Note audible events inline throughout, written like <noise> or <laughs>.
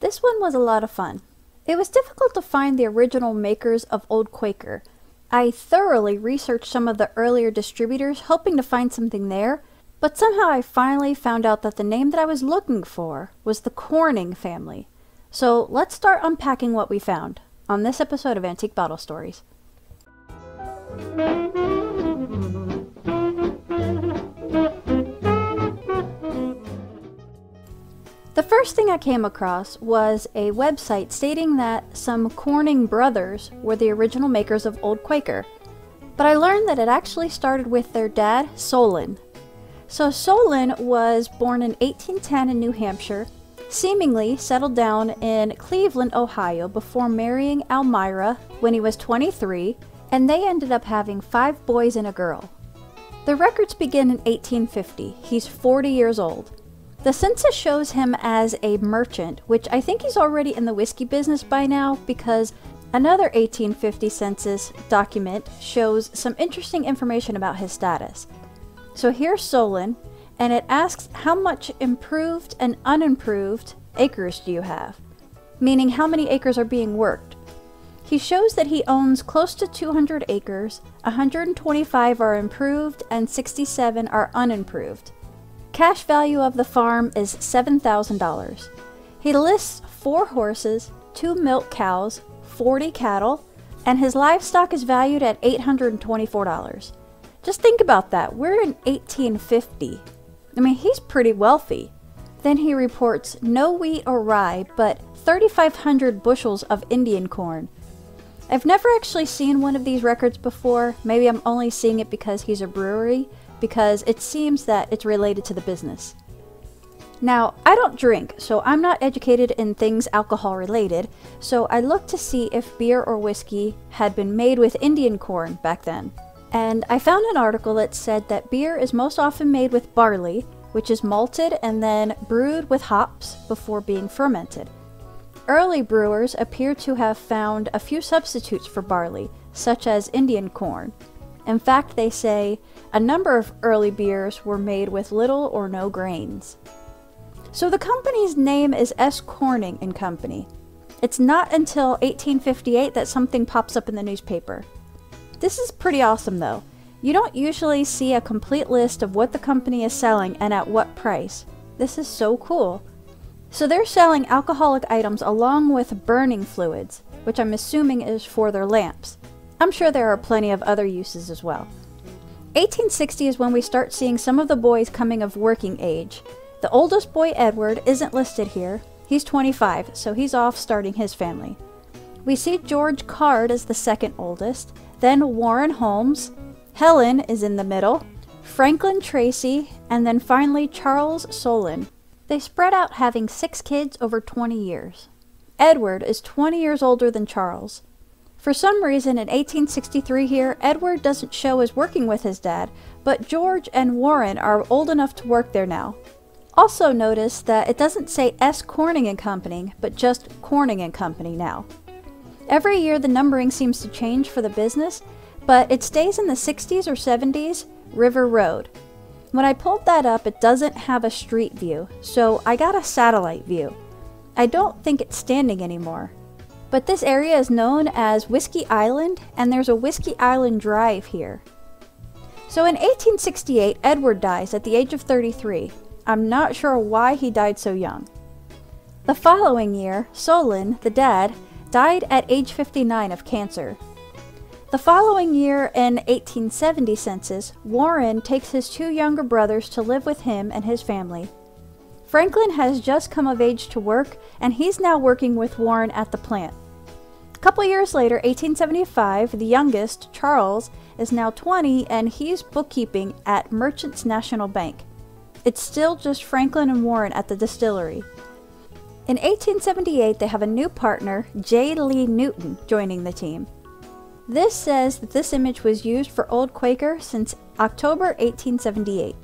This one was a lot of fun. It was difficult to find the original makers of Old Quaker. I thoroughly researched some of the earlier distributors, hoping to find something there, but somehow I finally found out that the name that I was looking for was the Corning family. So let's start unpacking what we found on this episode of Antique Bottle Stories. First thing I came across was a website stating that some Corning brothers were the original makers of Old Quaker, but I learned that it actually started with their dad, Solon. So Solon was born in 1810 in New Hampshire, seemingly settled down in Cleveland, Ohio before marrying Almira when he was 23, and they ended up having five boys and a girl. The records begin in 1850. He's 40 years old. The census shows him as a merchant, which I think he's already in the whiskey business by now because another 1850 census document shows some interesting information about his status. So here's Solon, and it asks how much improved and unimproved acres do you have? Meaning how many acres are being worked. He shows that he owns close to 200 acres, 125 are improved, and 67 are unimproved. Cash value of the farm is $7,000. He lists four horses, two milk cows, 40 cattle, and his livestock is valued at $824. Just think about that. We're in 1850. I mean, he's pretty wealthy. Then he reports no wheat or rye, but 3,500 bushels of Indian corn. I've never actually seen one of these records before. Maybe I'm only seeing it because he's a brewery, because it seems that it's related to the business. Now, I don't drink, so I'm not educated in things alcohol related, so I looked to see if beer or whiskey had been made with Indian corn back then. And I found an article that said that beer is most often made with barley, which is malted and then brewed with hops before being fermented. Early brewers appear to have found a few substitutes for barley, such as Indian corn. In fact, they say a number of early beers were made with little or no grains. So the company's name is S. Corning and Company. It's not until 1858 that something pops up in the newspaper. This is pretty awesome though. You don't usually see a complete list of what the company is selling and at what price. This is so cool. So they're selling alcoholic items along with burning fluids, which I'm assuming is for their lamps. I'm sure there are plenty of other uses as well. 1860 is when we start seeing some of the boys coming of working age. The oldest boy, Edward, isn't listed here. He's 25, so he's off starting his family. We see George Card as the second oldest, then Warren Holmes, Helen is in the middle, Franklin Tracy, and then finally Charles Solon. They spread out having six kids over 20 years. Edward is 20 years older than Charles. For some reason, in 1863 here, Edward doesn't show as working with his dad, but George and Warren are old enough to work there now. Also notice that it doesn't say S. Corning and Company, but just Corning and Company now. Every year the numbering seems to change for the business, but it stays in the 60s or 70s, River Road. When I pulled that up, it doesn't have a street view, so I got a satellite view. I don't think it's standing anymore. But this area is known as Whiskey Island, and there's a Whiskey Island Drive here. So in 1868, Edward dies at the age of 33. I'm not sure why he died so young. The following year, Solon, the dad, died at age 59 of cancer. The following year, in 1870 census, Warren takes his two younger brothers to live with him and his family. Franklin has just come of age to work, and he's now working with Warren at the plant. A couple years later, 1875, the youngest, Charles, is now 20 and he's bookkeeping at Merchants National Bank. It's still just Franklin and Warren at the distillery. In 1878, they have a new partner, J. Lee Newton, joining the team. This says that this image was used for Old Quaker since October 1878.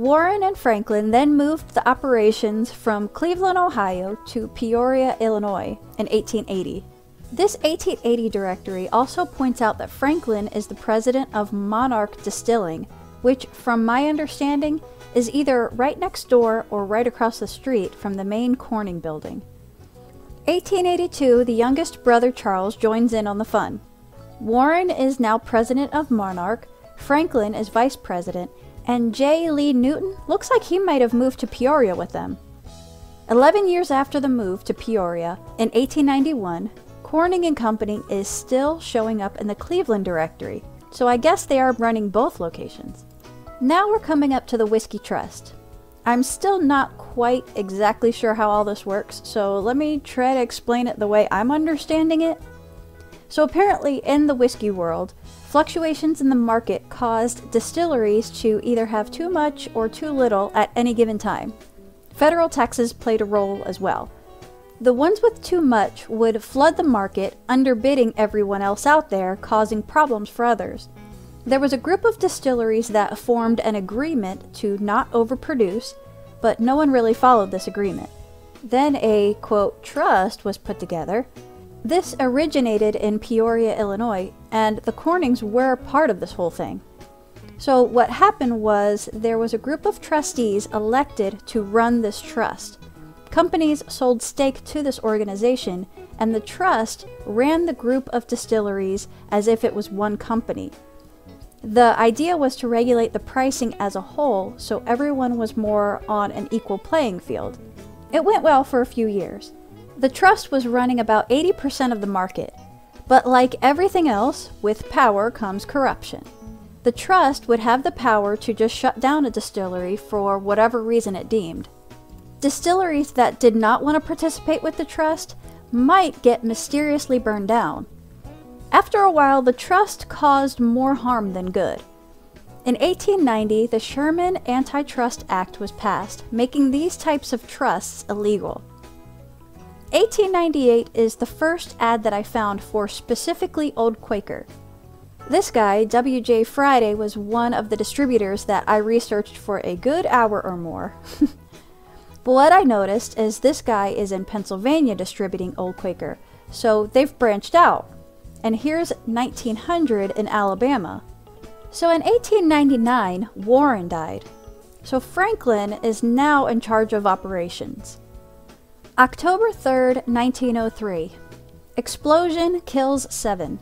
Warren and Franklin then moved the operations from Cleveland, Ohio to Peoria, Illinois in 1880. This 1880 directory also points out that Franklin is the president of Monarch Distilling, which, from my understanding, is either right next door or right across the street from the main Corning building. 1882, the youngest brother Charles joins in on the fun. Warren is now president of Monarch, Franklin is vice president, and J. Lee Newton looks like he might have moved to Peoria with them. Eleven years after the move to Peoria, in 1891, Corning and Company is still showing up in the Cleveland directory, so I guess they are running both locations. Now we're coming up to the Whiskey Trust. I'm still not quite exactly sure how all this works, so let me try to explain it the way I'm understanding it. So apparently in the whiskey world, fluctuations in the market caused distilleries to either have too much or too little at any given time. Federal taxes played a role as well. The ones with too much would flood the market, underbidding everyone else out there, causing problems for others. There was a group of distilleries that formed an agreement to not overproduce, but no one really followed this agreement. Then a, quote, trust was put together. This originated in Peoria, Illinois, and the Cornings were part of this whole thing. So, what happened was there was a group of trustees elected to run this trust. Companies sold stake to this organization, and the trust ran the group of distilleries as if it was one company. The idea was to regulate the pricing as a whole so everyone was more on an equal playing field. It went well for a few years. The trust was running about 80% of the market, but like everything else, with power comes corruption. The trust would have the power to just shut down a distillery for whatever reason it deemed. Distilleries that did not want to participate with the trust might get mysteriously burned down. After a while, the trust caused more harm than good. In 1890, the Sherman Antitrust Act was passed, making these types of trusts illegal. 1898 is the first ad that I found for specifically Old Quaker. This guy, W.J. Friday, was one of the distributors that I researched for a good hour or more. But <laughs> what I noticed is this guy is in Pennsylvania distributing Old Quaker, so they've branched out. And here's 1900 in Alabama. So in 1899, Warren died. So Franklin is now in charge of operations. October 3rd, 1903. Explosion kills seven.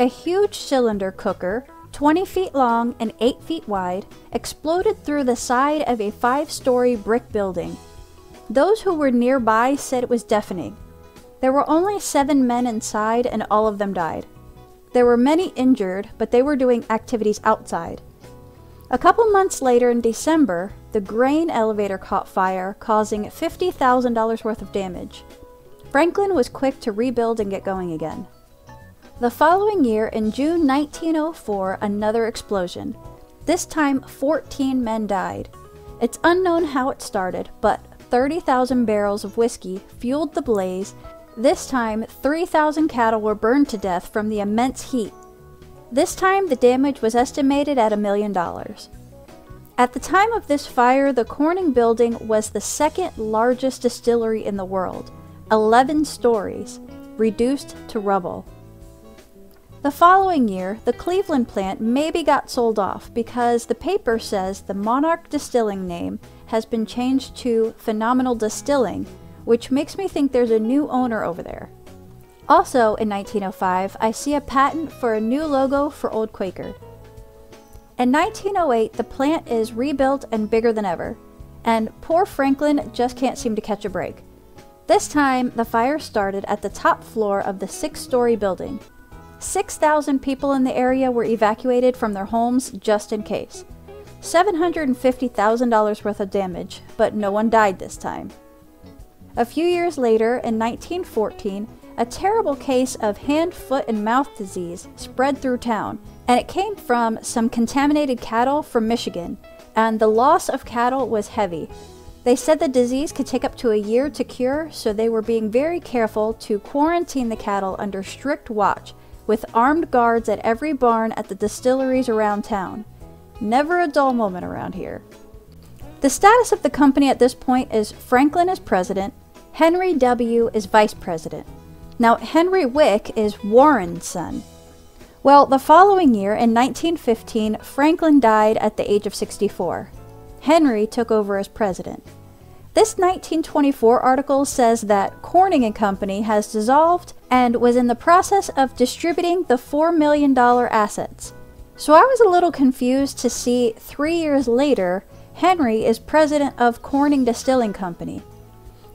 A huge cylinder cooker 20 feet long and 8 feet wide, exploded through the side of a five story brick building. Those who were nearby said it was deafening. There were only seven men inside, and all of them died. There were many injured, but they were doing activities outside. A couple months later in December, the grain elevator caught fire, causing $50,000 worth of damage. Franklin was quick to rebuild and get going again. The following year, in June 1904, another explosion. This time, 14 men died. It's unknown how it started, but 30,000 barrels of whiskey fueled the blaze. This time, 3,000 cattle were burned to death from the immense heat. This time, the damage was estimated at a million dollars. At the time of this fire, the Corning building was the second largest distillery in the world, 11 stories, reduced to rubble. The following year, the Cleveland plant maybe got sold off because the paper says the Monarch Distilling name has been changed to Phenomenal Distilling, which makes me think there's a new owner over there. Also, in 1905, I see a patent for a new logo for Old Quaker. In 1908, the plant is rebuilt and bigger than ever, and poor Franklin just can't seem to catch a break. This time, the fire started at the top floor of the six story building. 6,000 people in the area were evacuated from their homes just in case. $750,000 worth of damage, but no one died this time. A few years later, in 1914, a terrible case of hand, foot, and mouth disease spread through town, and it came from some contaminated cattle from Michigan, and the loss of cattle was heavy. They said the disease could take up to a year to cure, so they were being very careful to quarantine the cattle under strict watch with armed guards at every barn at the distilleries around town. Never a dull moment around here. The status of the company at this point is Franklin is president, Henry W. is vice president. Now, Henry Wick is Warren's son. Well, the following year, in 1915, Franklin died at the age of 64. Henry took over as president. This 1924 article says that Corning and Company has dissolved and was in the process of distributing the $4 million assets. So I was a little confused to see three years later, Henry is president of Corning Distilling Company.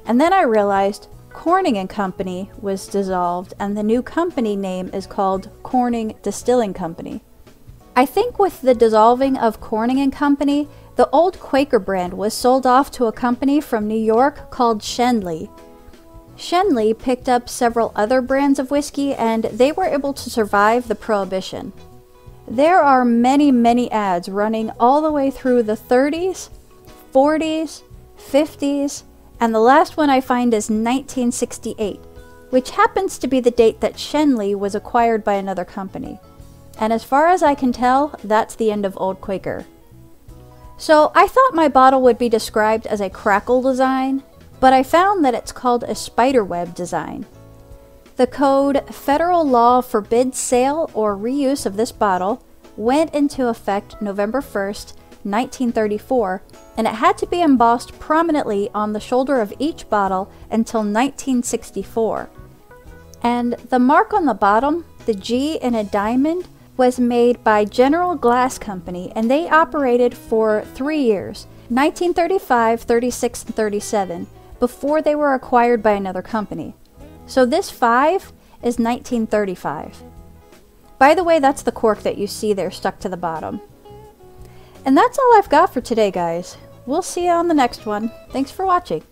And then I realized Corning and Company was dissolved and the new company name is called Corning Distilling Company. I think with the dissolving of Corning and Company, the old Quaker brand was sold off to a company from New York called Schenley. Schenley picked up several other brands of whiskey and they were able to survive the Prohibition. There are many, many ads running all the way through the 30s, 40s, 50s, and the last one I find is 1968, which happens to be the date that Schenley was acquired by another company. And as far as I can tell, that's the end of Old Quaker. So I thought my bottle would be described as a crackle design, but I found that it's called a spiderweb design. The code Federal Law Forbids Sale or Reuse of this bottle went into effect November 1st, 1934, and it had to be embossed prominently on the shoulder of each bottle until 1964. And the mark on the bottom, the G in a diamond, was made by General Glass Company and they operated for three years 1935, 36, and 37 before they were acquired by another company. So this 5 is 1935. By the way, that's the cork that you see there stuck to the bottom. And that's all I've got for today, guys. We'll see you on the next one. Thanks for watching.